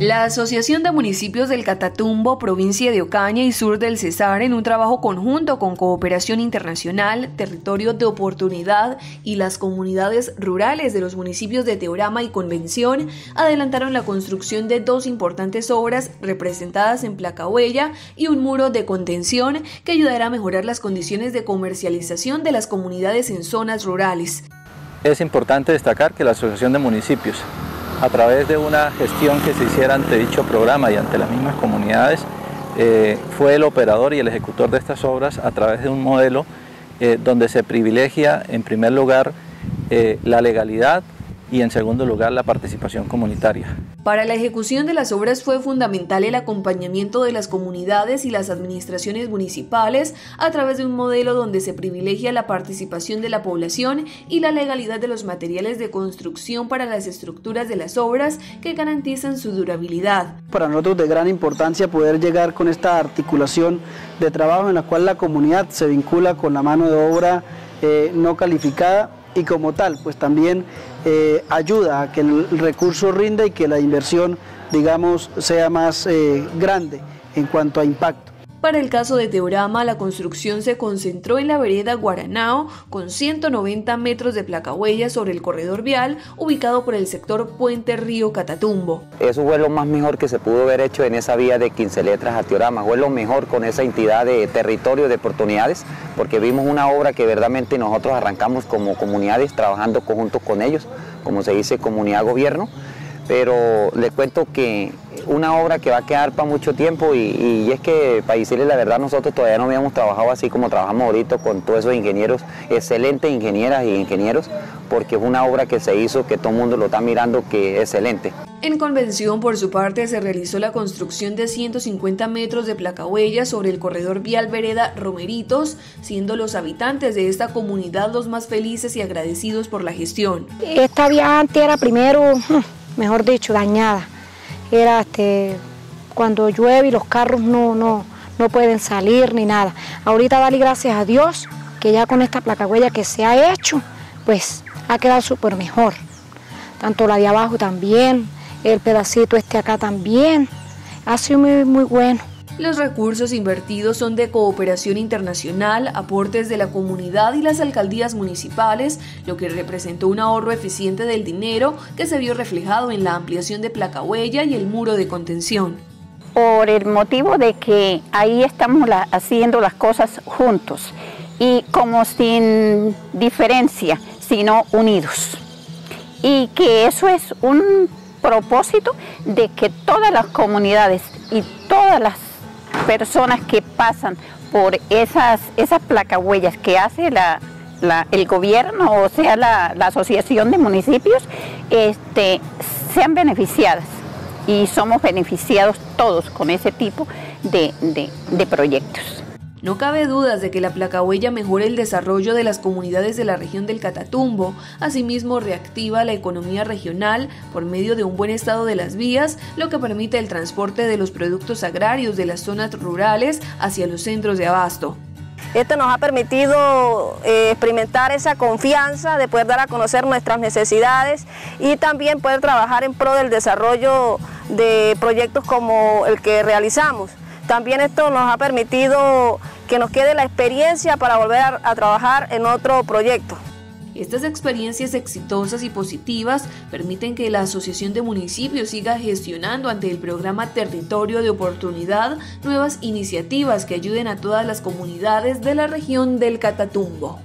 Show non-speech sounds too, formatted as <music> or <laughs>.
La Asociación de Municipios del Catatumbo, provincia de Ocaña y sur del Cesar, en un trabajo conjunto con Cooperación Internacional, Territorio de Oportunidad y las comunidades rurales de los municipios de Teorama y Convención, adelantaron la construcción de dos importantes obras representadas en placa huella y un muro de contención que ayudará a mejorar las condiciones de comercialización de las comunidades en zonas rurales. Es importante destacar que la Asociación de Municipios a través de una gestión que se hiciera ante dicho programa y ante las mismas comunidades, eh, fue el operador y el ejecutor de estas obras a través de un modelo eh, donde se privilegia en primer lugar eh, la legalidad y en segundo lugar la participación comunitaria. Para la ejecución de las obras fue fundamental el acompañamiento de las comunidades y las administraciones municipales a través de un modelo donde se privilegia la participación de la población y la legalidad de los materiales de construcción para las estructuras de las obras que garantizan su durabilidad. Para nosotros de gran importancia poder llegar con esta articulación de trabajo en la cual la comunidad se vincula con la mano de obra eh, no calificada y como tal, pues también eh, ayuda a que el recurso rinda y que la inversión, digamos, sea más eh, grande en cuanto a impacto. Para el caso de Teorama, la construcción se concentró en la vereda Guaranao, con 190 metros de placa huella sobre el corredor vial, ubicado por el sector Puente Río Catatumbo. Eso fue lo más mejor que se pudo haber hecho en esa vía de 15 letras a Teorama. Fue lo mejor con esa entidad de territorio de oportunidades, porque vimos una obra que verdaderamente nosotros arrancamos como comunidades, trabajando conjuntos con ellos, como se dice comunidad-gobierno pero le cuento que una obra que va a quedar para mucho tiempo y, es que para decirles la verdad nosotros todavía no habíamos trabajado así como trabajamos ahorita con todos esos ingenieros, excelentes ingenieras y ingenieros, porque es una obra que se hizo que todo el mundo lo está mirando que es excelente. En convención, por su parte, se realizó la construcción de 150 metros de placahuellas sobre el corredor vial vereda Romeritos, siendo los habitantes de esta comunidad los más felices y agradecidos por la gestión. Esta vía antes era primero <laughs> mejor dicho, dañada. Era este, cuando llueve y los carros no, no, no pueden salir ni nada. Ahorita dale gracias a Dios que ya con esta placa huella que se ha hecho, pues ha quedado súper mejor. Tanto la de abajo también, el pedacito este acá también. Ha sido muy, muy bueno. Los recursos invertidos son de cooperación internacional, aportes de la comunidad y las alcaldías municipales, lo que representó un ahorro eficiente del dinero que se vio reflejado en la ampliación de placa huella y el muro de contención. Por el motivo de que ahí estamos haciendo las cosas juntos y como sin diferencia, sino unidos. Y que eso es un propósito de que todas las comunidades y todas las personas que pasan por esas, esas placahuellas que hace la, el gobierno, o sea, la, asociación de municipios, este, sean beneficiadas. Y somos beneficiados todos con ese tipo de, de proyectos. No cabe dudas de que la placa huella mejora el desarrollo de las comunidades de la región del Catatumbo, asimismo reactiva la economía regional por medio de un buen estado de las vías, lo que permite el transporte de los productos agrarios de las zonas rurales hacia los centros de abasto. Esto nos ha permitido eh, experimentar esa confianza de poder dar a conocer nuestras necesidades y también poder trabajar en pro del desarrollo de proyectos como el que realizamos. También esto nos ha permitido que nos quede la experiencia para volver a, trabajar en otro proyecto. Estas experiencias exitosas y positivas permiten que la Asociación de Municipios siga gestionando ante el programa Territorio de Oportunidad nuevas iniciativas que ayuden a todas las comunidades de la región del Catatumbo.